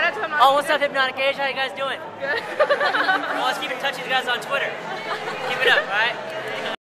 Oh, what's up, Hypnotic Asia? How you guys doing? Good. well, let's keep in touch with you guys on Twitter.